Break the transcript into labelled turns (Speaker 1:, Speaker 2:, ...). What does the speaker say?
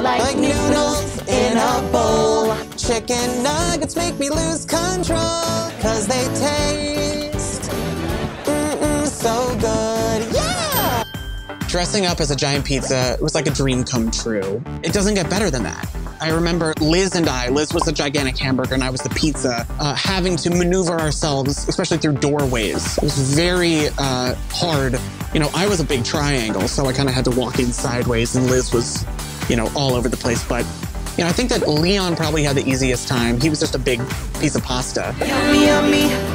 Speaker 1: Like, noodles in a bowl. Chicken nuggets make me lose control. Cause they taste mm-mm, so good. Yeah! Dressing up as a giant pizza was like a dream come true. It doesn't get better than that. I remember Liz and I, Liz was the gigantic hamburger and I was the pizza, uh, having to maneuver ourselves, especially through doorways. It was very uh, hard. You know, I was a big triangle, so I kind of had to walk in sideways, and Liz was, you know, all over the place. But, you know, I think that Leon probably had the easiest time. He was just a big piece of pasta.
Speaker 2: Yummy, yummy.